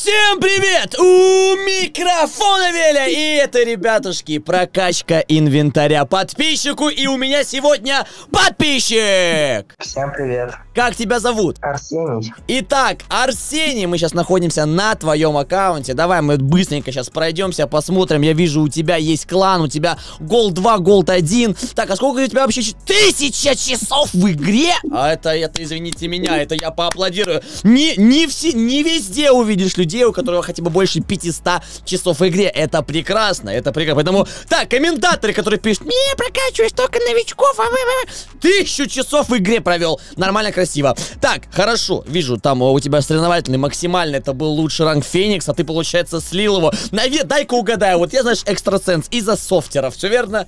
sin Всем привет! У микрофона Веля! И это, ребятушки, прокачка инвентаря подписчику. И у меня сегодня подписчик! Всем привет. Как тебя зовут? Арсений. Итак, Арсений, мы сейчас находимся на твоем аккаунте. Давай мы быстренько сейчас пройдемся, посмотрим. Я вижу, у тебя есть клан, у тебя гол 2, гол 1. Так, а сколько у тебя вообще? Тысяча часов в игре? А это, это, извините меня, это я поаплодирую. Не, не, все, не везде увидишь людей, у которых хотя бы больше 500 часов в игре. Это прекрасно, это прекрасно. Поэтому, так, комментаторы, которые пишут, не, прокачиваешь только новичков, а вы, вы, Тысячу часов в игре провел. Нормально, красиво. Так, хорошо, вижу, там у тебя соревновательный максимально, это был лучший ранг Феникс, а ты, получается, слил его. Наве, дай-ка угадаю, вот я, знаешь, экстрасенс из-за софтеров, все верно?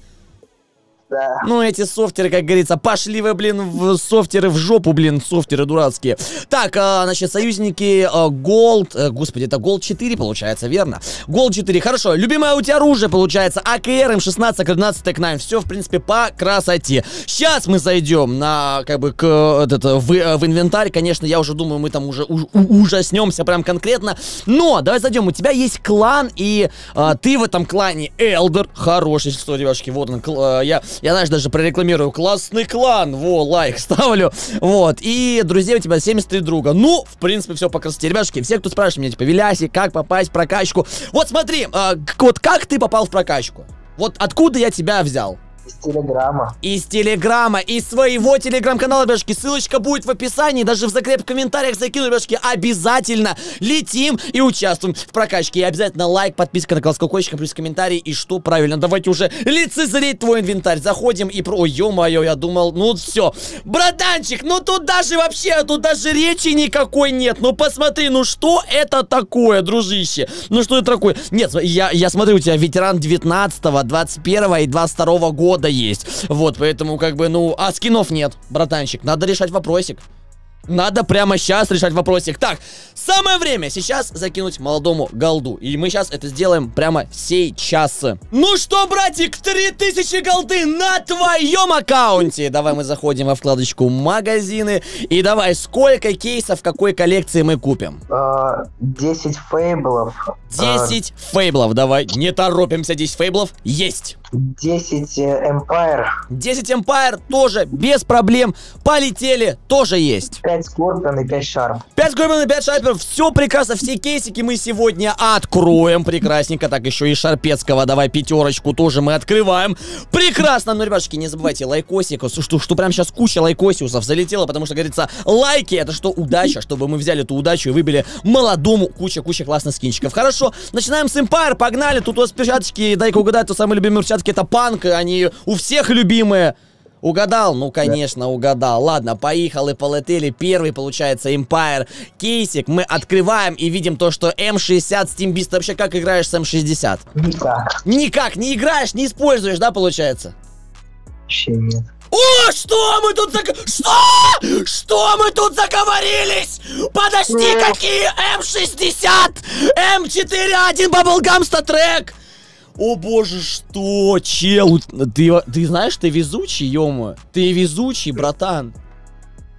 Ну, эти софтеры, как говорится, пошли вы, блин, в софтеры в жопу, блин, софтеры дурацкие. Так, а, значит, союзники а, Gold, а, господи, это Gold 4, получается, верно? Gold 4, хорошо. Любимое у тебя оружие, получается, АКР, М16, 13 Тек Все, в принципе, по красоте. Сейчас мы зайдем на, как бы, к, этот, в, в инвентарь. Конечно, я уже думаю, мы там уже у, ужаснемся прям конкретно. Но, давай зайдем. У тебя есть клан, и а, ты в этом клане Элдер. Хороший, что, девушки, вот он, а, я я, знаешь, даже прорекламирую. Классный клан. Во, лайк ставлю. Вот. И друзей у тебя 73 друга. Ну, в принципе, все по красоте. Ребятушки, все, кто спрашивает меня, типа, Виляси, как попасть в прокачку. Вот смотри, э, вот как ты попал в прокачку? Вот откуда я тебя взял? Из Телеграма. Из Телеграма, из своего Телеграм-канала, ребятушки. Ссылочка будет в описании, даже в закреп комментариях закину, ребятушки. Обязательно летим и участвуем в прокачке. И обязательно лайк, подписка на канал колокольчиком, плюс комментарий. И что правильно, давайте уже лицезреть твой инвентарь. Заходим и про... Ой, ё-моё, я думал, ну все. Братанчик, ну тут даже вообще, тут даже речи никакой нет. Ну посмотри, ну что это такое, дружище? Ну что это такое? Нет, я, я смотрю, у тебя ветеран 19, 21 и 22 года года есть. Вот, поэтому как бы, ну, а скинов нет, братанчик. Надо решать вопросик. Надо прямо сейчас решать вопросик. Так, самое время сейчас закинуть молодому голду. И мы сейчас это сделаем прямо сейчас. Ну что, братик, 3000 голды на твоем аккаунте. Давай мы заходим во вкладочку магазины. И давай, сколько кейсов какой коллекции мы купим? 10 фейблов. 10 фейблов, давай. Не торопимся, 10 фейблов. Есть. 10 Empire. 10 Empire тоже без проблем. Полетели, тоже есть. 5 Scorpion и 5 Sharp. 5 Scorpion и 5 Sharp. Все прекрасно. Все кейсики мы сегодня откроем. Прекрасненько. Так, еще и Шарпецкого. Давай пятерочку тоже мы открываем. Прекрасно. Ну, ребятушки, не забывайте лайкосик. Что, что прям сейчас куча лайкосиусов залетела, потому что, говорится, лайки это что удача, чтобы мы взяли эту удачу и выбили молодому куча-куча классных скинчиков. Хорошо, начинаем с Empire. Погнали. Тут у вас перчаточки. Дай-ка угадать, то самый любимый перчатки это панк. Они у всех любимые. Угадал? Ну, конечно, угадал. Ладно, поехали, полетели. Первый, получается, Empire кейсик. Мы открываем и видим то, что М60 Steam Beast. Ты вообще как играешь с М60? Никак. Никак, не играешь, не используешь, да, получается? Вообще нет. О, что мы тут зак... Что? Что мы тут заговорились? Подожди, какие М60? М41 Bubblegum Statrek? О боже, что, чел, ты, ты знаешь, ты везучий, ё Ты везучий, братан.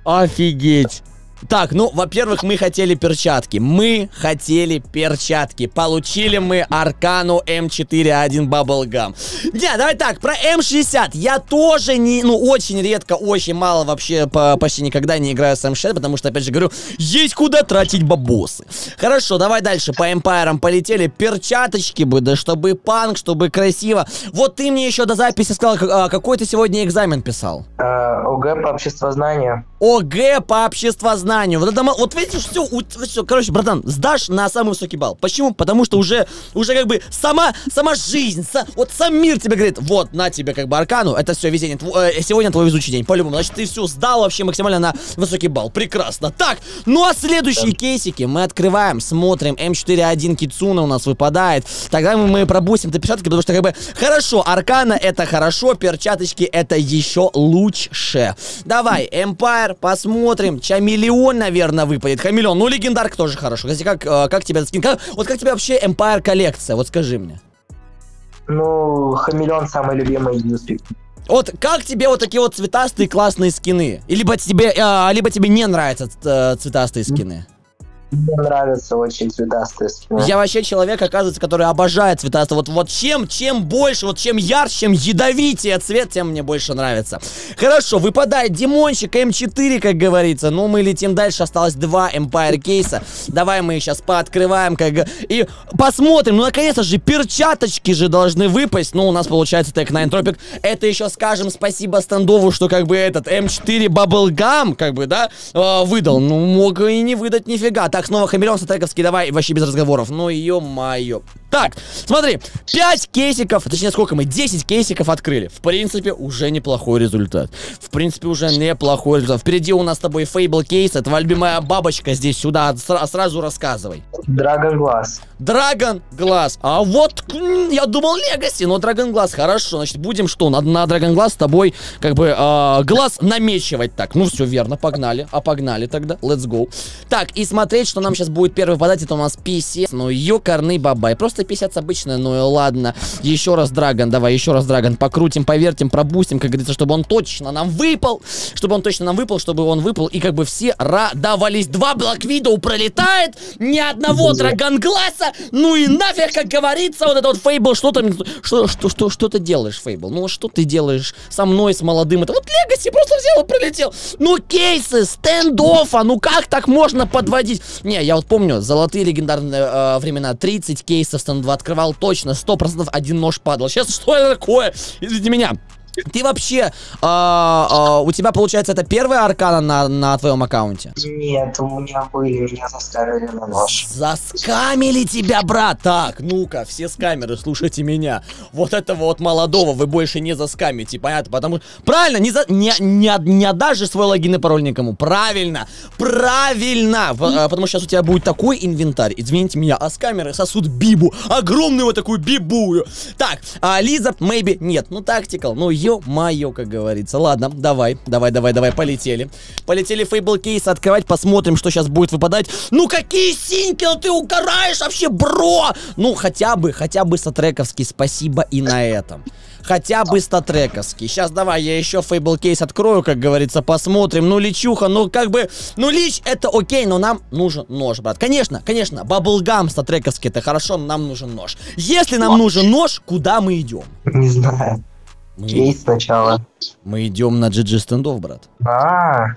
Офигеть. Так, ну, во-первых, мы хотели перчатки. Мы хотели перчатки. Получили мы Аркану М4А1 Bubblegum. Не, давай так, про М60. Я тоже не, ну, очень редко, очень мало вообще по, почти никогда не играю с М60, потому что, опять же говорю, есть куда тратить бабосы. Хорошо, давай дальше по Эмпайрам полетели. Перчаточки бы, да чтобы панк, чтобы красиво. Вот ты мне еще до записи сказал, а, какой ты сегодня экзамен писал? Uh, ОГЭ по обществознанию. ОГЭ по обществознанию знанию. Вот это, вот видишь, все, все, короче, братан, сдашь на самый высокий балл. Почему? Потому что уже, уже как бы сама, сама жизнь, са, вот сам мир тебе говорит, вот, на тебе как бы аркану, это все везение, тв, э, сегодня твой везучий день, по-любому. Значит, ты все сдал вообще максимально на высокий балл. Прекрасно. Так, ну а следующие да. кейсики мы открываем, смотрим. М4А1 Кицуна у нас выпадает. Тогда мы, мы пробусим до перчатки, потому что как бы, хорошо, аркана это хорошо, перчаточки это еще лучше. Давай, Empire, посмотрим. Чамелеон Хамелеон, наверное, выпадет. Хамелеон. Ну, легендарк тоже хорошо. Кстати, как, э, как тебе этот скин? Как, вот как тебе вообще Empire коллекция? Вот скажи мне. Ну, Хамелеон самый любимый Юспик. Вот как тебе вот такие вот цветастые классные скины? И либо тебе, э, либо тебе не нравятся э, цветастые скины? Мне нравится очень цветастая спина. Я вообще человек, оказывается, который обожает цветастый. Вот, вот чем, чем больше, вот чем ярче, чем ядовитее цвет, тем мне больше нравится. Хорошо, выпадает Димончик М4, как говорится. Ну, мы летим дальше, осталось два Empire кейса. Давай мы их сейчас пооткрываем, как и посмотрим. Ну, наконец-то же, перчаточки же должны выпасть. Ну, у нас получается Tech 9 Tropic. Это еще скажем спасибо стендову, что как бы этот М4 Bubblegum, как бы, да, э, выдал. Ну, мог и не выдать нифига. Так, снова Хамелеон Сатековский, давай, вообще без разговоров. Ну, ё-моё. Так, смотри, 5 кейсиков, точнее, сколько мы, 10 кейсиков открыли. В принципе, уже неплохой результат. В принципе, уже неплохой результат. Впереди у нас с тобой Фейбл кейс, это любимая бабочка здесь сюда, сра- сразу рассказывай. Драгон Глаз. Драгон Глаз. А вот, я думал, Легаси, но Драгон Глаз, хорошо. Значит, будем что, на, на Драгон Глаз с тобой, как бы, а, глаз намечивать так. Ну, все верно, погнали. А погнали тогда, let's go. Так, и смотреть, что нам сейчас будет первый подать, это у нас 50. Ну, ёкарный бабай. Просто 50 обычная, ну и ладно. Еще раз Драгон, давай, еще раз Драгон. Покрутим, повертим, пробустим, как говорится, чтобы он точно нам выпал. Чтобы он точно нам выпал, чтобы он выпал. И как бы все радовались. Два Widow пролетает, ни одного Драгон Глаза. Ну и нафиг, как говорится, вот это вот Фейбл, что там, что, что, что, что ты делаешь, Фейбл? Ну, что ты делаешь со мной, с молодым? Это вот Легаси просто взял и пролетел. Ну, кейсы, стендоффа, ну как так можно подводить? Не, я вот помню, золотые легендарные э, времена, 30 кейсов стенд 2 открывал точно, 100% один нож падал. Сейчас что это такое? Извините меня. Ты вообще, а, а, у тебя получается это первая аркана на, на твоем аккаунте? Нет, у меня были, меня заставили на нож. Заскамили тебя, брат! Так, ну-ка, все с камеры, слушайте меня. Вот этого вот молодого вы больше не заскамите, понятно? Потому что... Правильно, не, за... не, не, не отдашь же свой логин и пароль никому. Правильно! Правильно! В- а, потому что сейчас у тебя будет такой инвентарь, извините меня, а с камеры сосут бибу. Огромную вот такую бибую. Так, а, Лиза, maybe, нет. Ну, тактикал, ну, ё-моё, как говорится. Ладно, давай, давай, давай, давай, полетели. Полетели Фейбл кейс открывать, посмотрим, что сейчас будет выпадать. Ну, какие синьки, ну ты угораешь вообще, бро! Ну, хотя бы, хотя бы статрековский, спасибо и на этом. Хотя бы статрековский. Сейчас давай, я еще Фейбл кейс открою, как говорится, посмотрим. Ну, личуха, ну, как бы, ну, лич, это окей, но нам нужен нож, брат. Конечно, конечно, баблгам статрековский, это хорошо, но нам нужен нож. Если нам нужен нож, куда мы идем? Не знаю. Мы, Кейс сначала. мы идем на GG стендов, брат. А,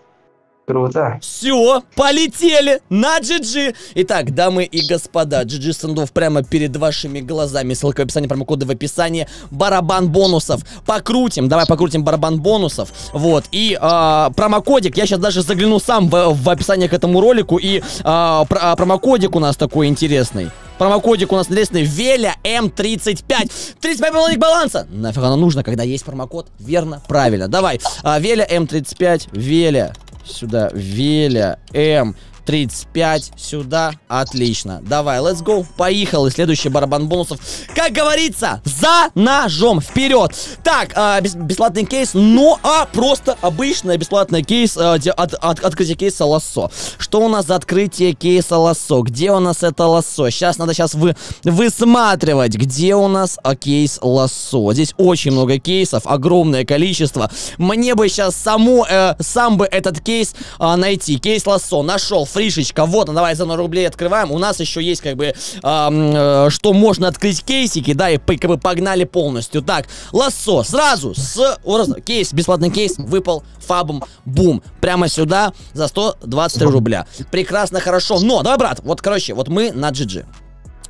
круто. Все, полетели на GG. Итак, дамы и господа, GG стендов прямо перед вашими глазами. Ссылка в описании, промокоды в описании. Барабан бонусов. Покрутим, давай покрутим барабан бонусов. Вот, и а, промокодик, я сейчас даже загляну сам в, в описание к этому ролику. И а, про- а, промокодик у нас такой интересный. Промокодик у нас интересный Веля М35 35 половник баланса Нафиг оно нужно, когда есть промокод? Верно, правильно Давай, а, Веля М35 Веля Сюда, Веля М35 Сюда, отлично. Давай, let's go, поехал И следующий барабан бонусов. Как говорится, за ножом, вперед. Так, а, бес- бесплатный кейс Но, а, просто обычный бесплатный кейс а, от, от- Открытие кейса лассо. Что у нас за открытие кейса лассо? Где у нас это лассо? Сейчас надо сейчас вы, высматривать Где у нас а, кейс лассо? Здесь очень много кейсов, огромное количество. Мне бы сейчас саму, э, сам бы этот кейс а, найти. Кейс лассо, нашел, фришечка Вот, ну, давай за 0 рублей открываем. У нас еще есть как бы, э, что можно открыть кейсики Да, и как бы погнали полностью. Так, лассо, сразу с кейс, бесплатный кейс выпал фабом, бум. Прямо сюда за 123 рубля. Прекрасно, хорошо, но, давай, брат, вот, короче, вот мы на GG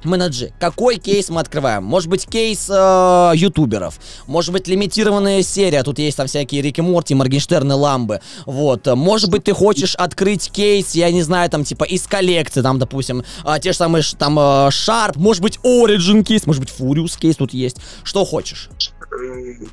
G. Какой кейс мы открываем? Может быть, кейс э, ютуберов. Может быть, лимитированная серия. Тут есть там всякие Рики Морти, Моргенштерны, Ламбы. Вот. Может быть, ты хочешь открыть кейс, я не знаю, там, типа, из коллекции. Там, допустим, э, те же самые, там, э, Sharp. Может быть, Origin кейс. Может быть, Furious кейс тут есть. Что хочешь?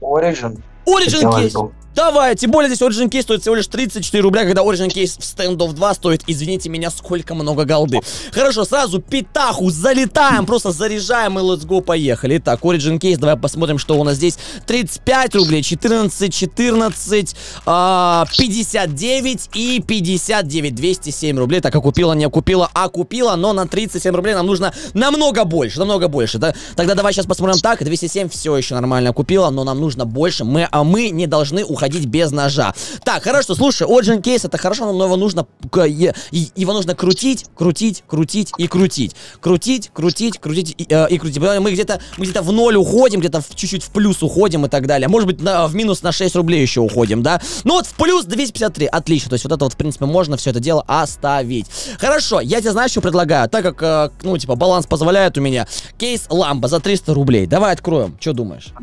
Origin. Origin кейс. Давай, тем более здесь Origin кейс стоит всего лишь 34 рубля, когда Origin кейс в Standoff 2 стоит, извините меня, сколько много голды. Хорошо, сразу питаху залетаем, просто заряжаем и let's go, поехали. Итак, Origin кейс, давай посмотрим, что у нас здесь. 35 рублей, 14, 14, а, 59 и 59, 207 рублей. Так, а купила, не купила, а купила, но на 37 рублей нам нужно намного больше, намного больше. Да? Тогда давай сейчас посмотрим так, 207 все еще нормально купила, но нам нужно больше. Мы, а мы не должны уходить уходить без ножа. Так, хорошо, слушай, Origin кейс это хорошо, но его нужно, его нужно крутить, крутить, крутить и крутить. Крутить, крутить, крутить и, э, и крутить. Мы где-то мы где-то в ноль уходим, где-то чуть-чуть в плюс уходим и так далее. Может быть, на, в минус на 6 рублей еще уходим, да? Ну вот в плюс 253, отлично. То есть вот это вот, в принципе, можно все это дело оставить. Хорошо, я тебе знаешь, что предлагаю? Так как, э, ну, типа, баланс позволяет у меня. Кейс Ламба за 300 рублей. Давай откроем. Что думаешь?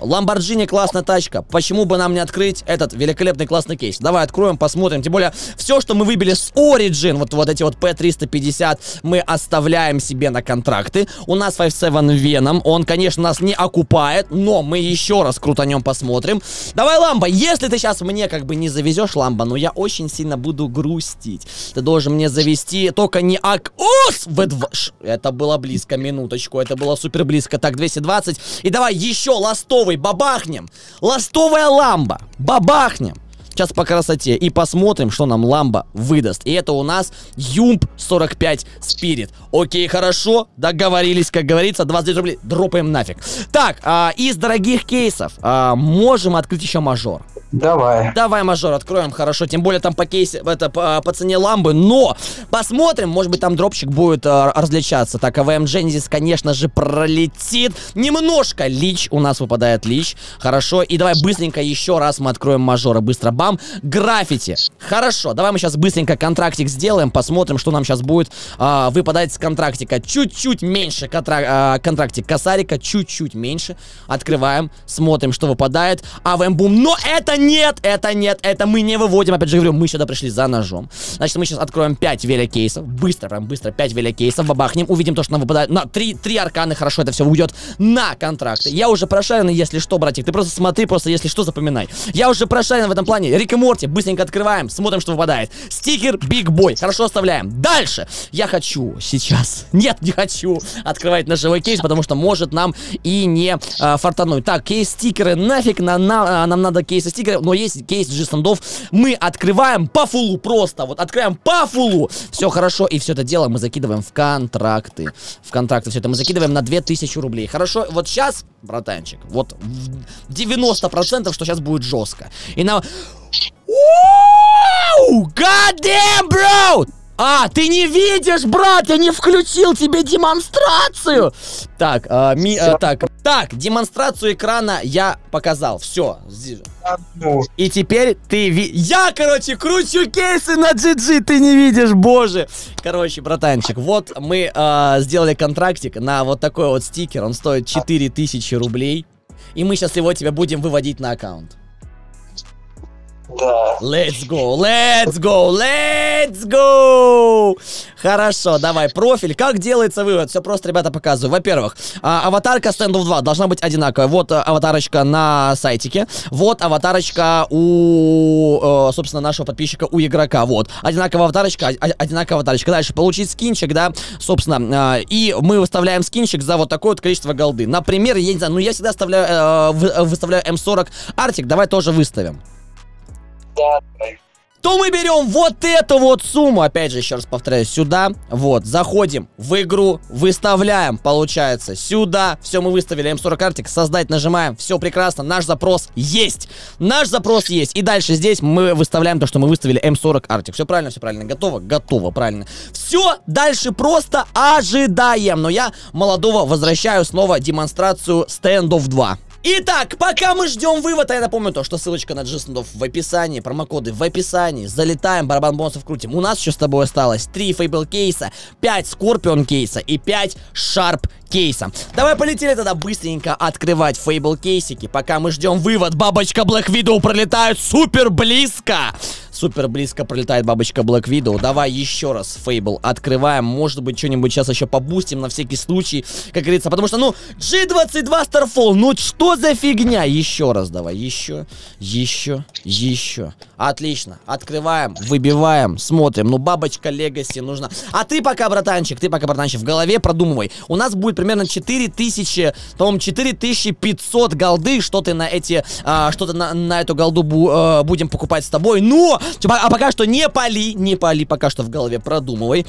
Ламборджини классная тачка. Почему бы нам не открыть этот великолепный классный кейс? Давай откроем, посмотрим. Тем более, все, что мы выбили с Origin, вот, вот эти вот P350, мы оставляем себе на контракты. У нас 5.7 Venom, он, конечно, нас не окупает, но мы еще раз круто нем посмотрим. Давай, Ламба, если ты сейчас мне как бы не завезешь, Ламба, но я очень сильно буду грустить. Ты должен мне завести только не АКОС V2. Это было близко, минуточку, это было супер близко. Так, 220. И давай еще ластовый бабахнем. Ластовая ламба. Бабахнем. Сейчас по красоте. И посмотрим, что нам ламба выдаст. И это у нас Юмп 45 Спирит. Окей, хорошо. Договорились, как говорится. 29 рублей. Дропаем нафиг. Так, а, из дорогих кейсов а, можем открыть еще мажор. Давай. Давай, мажор, откроем, хорошо. Тем более там по кейсе, это по, по цене ламбы. Но посмотрим, может быть там дропчик будет э, различаться. Так, АВМ Genesis, конечно же, пролетит. Немножко лич, у нас выпадает лич. Хорошо, и давай быстренько еще раз мы откроем мажора. Быстро, бам. Граффити. Хорошо, давай мы сейчас быстренько контрактик сделаем. Посмотрим, что нам сейчас будет э, выпадать с контрактика. Чуть-чуть меньше контрак, э, контрактик косарика, чуть-чуть меньше. Открываем, смотрим, что выпадает. AWM Boom, но это нет, это нет, это мы не выводим. Опять же говорю, мы сюда пришли за ножом. Значит, мы сейчас откроем 5 великейсов. Быстро, прям быстро, 5 великейсов, бабахнем. Увидим то, что нам выпадает. На 3, 3 арканы, хорошо, это все уйдет на контракты. Я уже прошаренный, если что, братик. Ты просто смотри, просто если что, запоминай. Я уже прошарен в этом плане. Рик и Морти, быстренько открываем, смотрим, что выпадает. Стикер Big Boy. Хорошо, оставляем. Дальше. Я хочу сейчас. Нет, не хочу открывать ножевой кейс, потому что может нам и не э, фартануть. Так, кейс-стикеры нафиг. На, на, нам надо кейсы-стикеры но есть кейс G-стандов. Мы открываем по фулу просто, вот открываем по фулу. Все хорошо, и все это дело мы закидываем в контракты. В контракты все это мы закидываем на 2000 рублей. Хорошо, вот сейчас, братанчик, вот 90% что сейчас будет жестко. И на... God damn, bro! А, ты не видишь, брат, я не включил тебе демонстрацию. Так, а, ми, а, так, так, демонстрацию экрана я показал, все. И теперь ты ви... Я, короче, кручу кейсы на GG, ты не видишь, боже. Короче, братанчик, вот мы э, сделали контрактик на вот такой вот стикер, он стоит 4000 рублей. И мы сейчас его тебе будем выводить на аккаунт. Да. Let's go, let's go, let's go! Хорошо, давай, профиль. Как делается вывод? Все просто, ребята, показываю. Во-первых, а, аватарка стендов 2 должна быть одинаковая. Вот а, аватарочка на сайтике. Вот аватарочка у, э, собственно, нашего подписчика, у игрока. Вот. Одинаковая аватарочка, одинаковая аватарочка. Дальше, получить скинчик, да, собственно. Э, и мы выставляем скинчик за вот такое вот количество голды. Например, я не знаю, ну я всегда оставляю, э, выставляю М40 Артик. Давай тоже выставим да, то мы берем вот эту вот сумму, опять же, еще раз повторяю, сюда, вот, заходим в игру, выставляем, получается, сюда, все, мы выставили М40 картик, создать нажимаем, все прекрасно, наш запрос есть, наш запрос есть, и дальше здесь мы выставляем то, что мы выставили М40 Артик, все правильно, все правильно, готово, готово, правильно, все, дальше просто ожидаем, но я молодого возвращаю снова демонстрацию стендов 2. Итак, пока мы ждем вывода, я напомню то, что ссылочка на Джистендов в описании, промокоды в описании. Залетаем, барабан бонусов крутим. У нас еще с тобой осталось 3 Фейбл кейса, 5 Скорпион кейса и 5 Шарп кейса. Давай полетели тогда быстренько открывать Фейбл кейсики, пока мы ждем вывод. Бабочка Black Widow пролетает супер близко. Супер близко пролетает бабочка Black Widow. Давай еще раз Фейбл открываем. Может быть, что-нибудь сейчас еще побустим на всякий случай, как говорится. Потому что, ну, G22 Starfall, ну что за фигня? Еще раз давай, еще, еще, еще. Отлично. Открываем, выбиваем, смотрим. Ну, бабочка Легаси нужна. А ты пока, братанчик, ты пока, братанчик, в голове продумывай. У нас будет примерно 4000, по-моему, 4500 голды, что ты на эти, а, что то на, на эту голду бу, а, будем покупать с тобой. Но, типа, а пока что не пали, не пали, пока что в голове продумывай.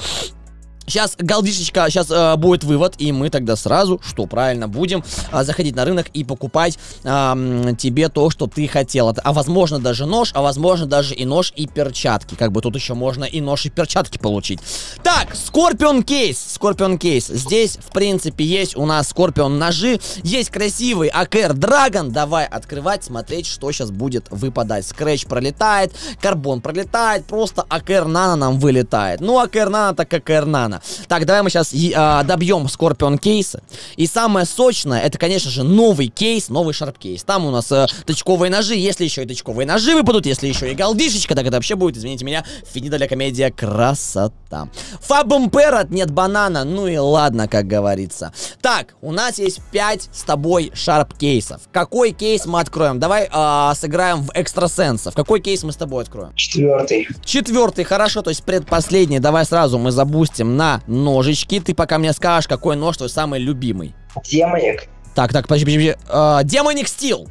Сейчас голдишечка, сейчас э, будет вывод, и мы тогда сразу, что правильно, будем э, заходить на рынок и покупать э, тебе то, что ты хотел. А возможно даже нож, а возможно даже и нож, и перчатки. Как бы тут еще можно и нож, и перчатки получить. Так, Скорпион кейс, Скорпион кейс. Здесь, в принципе, есть у нас Скорпион ножи, есть красивый АКР Драгон. Давай открывать, смотреть, что сейчас будет выпадать. Скретч пролетает, карбон пролетает, просто AKR Nano нам вылетает. Ну, AKR Nano так AKR Nano. Так, давай мы сейчас э, добьем Scorpion кейса. И самое сочное, это, конечно же, новый кейс, новый sharp кейс. Там у нас э, тычковые ножи, если еще и тычковые ножи выпадут, если еще и голдишечка, так это вообще будет, извините меня, финита ля комедия красота. FabM Parrot, нет банана, ну и ладно, как говорится. Так, у нас есть 5 с тобой sharp кейсов. Какой кейс мы откроем? Давай э, сыграем в экстрасенсов. Какой кейс мы с тобой откроем? Четвертый. Четвертый, хорошо, то есть предпоследний. Давай сразу мы забустим на ножички. Ты пока мне скажешь, какой нож твой самый любимый. Демоник. Так, так, подожди, подожди. подожди. Демоник Стил.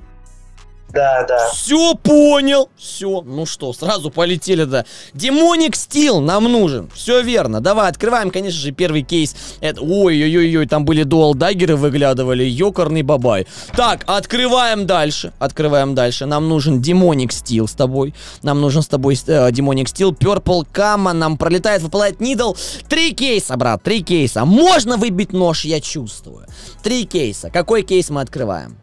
Да, да. Все понял. Все. Ну что, сразу полетели, да. Демоник Стил нам нужен. Все верно. Давай, открываем, конечно же, первый кейс. Это... Ой-ой-ой, там были дуал даггеры выглядывали. Ёкарный бабай. Так, открываем дальше. Открываем дальше. Нам нужен Демоник Стил с тобой. Нам нужен с тобой э, Демоник Стил. Purple Кама нам пролетает, выпадает Нидл. Три кейса, брат, три кейса. Можно выбить нож, я чувствую. Три кейса. Какой кейс мы открываем?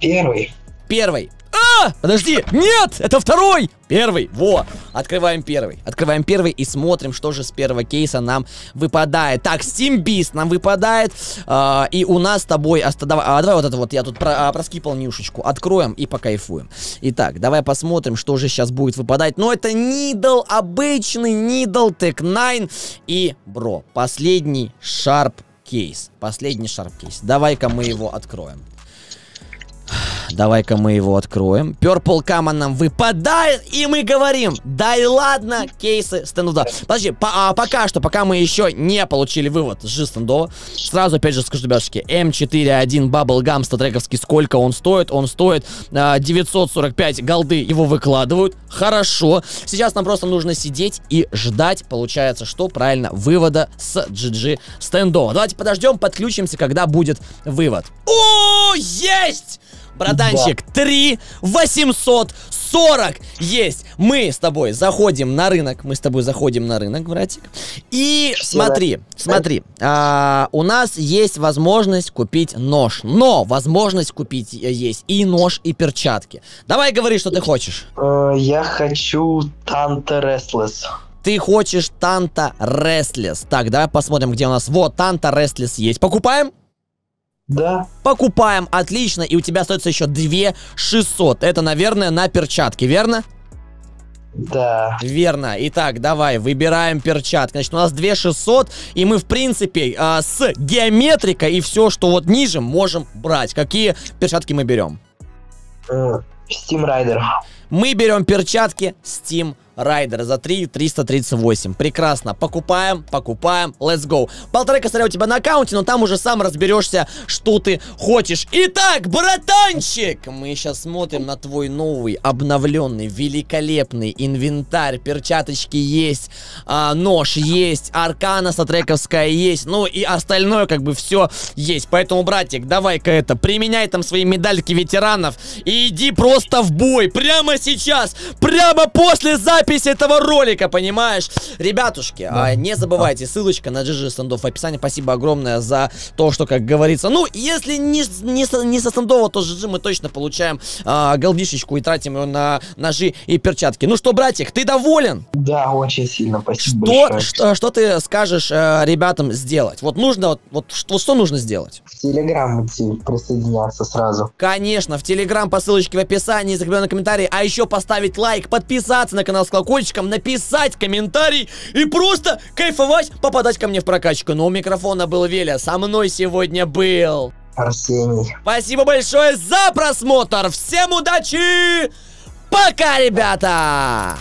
Первый. Первый. А! Подожди! Нет! Это второй! Первый. Во! Открываем первый. Открываем первый и смотрим, что же с первого кейса нам выпадает. Так, Steam нам выпадает. А, и у нас с тобой... Оста... Давай, а, давай вот это вот, я тут про, а, проскипал нюшечку. Откроем и покайфуем. Итак, давай посмотрим, что же сейчас будет выпадать. Ну, это Нидл, обычный Нидл, Tech 9 и, бро, последний Sharp кейс. Последний Sharp кейс. Давай-ка мы его откроем. Давай-ка мы его откроем. Purple Common нам выпадает, и мы говорим, да и ладно, кейсы стендова. Подожди, по а, пока что, пока мы еще не получили вывод с стендова, сразу опять же скажу, ребятушки, M41 Bubblegum статрековский, сколько он стоит? Он стоит а, 945 голды, его выкладывают, хорошо. Сейчас нам просто нужно сидеть и ждать, получается, что правильно, вывода с GG стендова. Давайте подождем, подключимся, когда будет вывод. О, есть! Братанчик, 3 840 есть. Мы с тобой заходим на рынок. Мы с тобой заходим на рынок, братик. И смотри, смотри. А, у нас есть возможность купить нож. Но возможность купить есть и нож, и перчатки. Давай говори, что ты хочешь. Э, я хочу Танта Restless. Ты хочешь Танта Restless. Так, давай посмотрим, где у нас. Вот, Танта Restless есть. Покупаем? Да. Покупаем, отлично, и у тебя остается еще 2 600. Это, наверное, на перчатки, верно? Да. Верно. Итак, давай, выбираем перчатки. Значит, у нас 2 600, и мы, в принципе, э, с геометрикой и все, что вот ниже, можем брать. Какие перчатки мы берем? Э, Steam Rider. Мы берем перчатки Steam Райдер за 3 338. Прекрасно. Покупаем, покупаем. Let's go. Полторы косаря у тебя на аккаунте, но там уже сам разберешься, что ты хочешь. Итак, братанчик, мы сейчас смотрим на твой новый, обновленный, великолепный инвентарь. Перчаточки есть, а, нож есть, аркана сатрековская есть, ну и остальное как бы все есть. Поэтому, братик, давай-ка это, применяй там свои медальки ветеранов и иди просто в бой. Прямо сейчас, прямо после записи запись этого ролика, понимаешь? Ребятушки, да. а, не забывайте, ссылочка на GG стендов в описании. Спасибо огромное за то, что, как говорится, ну, если не, не, со, не со стендова, то GG мы точно получаем а, голдишечку и тратим ее на ножи и перчатки. Ну что, братик, ты доволен? Да, очень сильно, спасибо что, большое. Что, что ты скажешь э, ребятам сделать? Вот нужно, вот, вот что, что нужно сделать? В Телеграм идти, присоединяться сразу. Конечно, в Телеграм по ссылочке в описании, закрепленный комментарий, а еще поставить лайк, подписаться на канал колокольчиком, написать комментарий и просто кайфовать, попадать ко мне в прокачку. Но у микрофона был Веля, со мной сегодня был... Арсений. Спасибо большое за просмотр, всем удачи, пока, ребята!